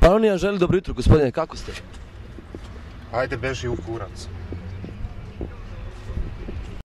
Panonija želi dobro jutro, gospodine, kako ste? Ajde beži u kurac.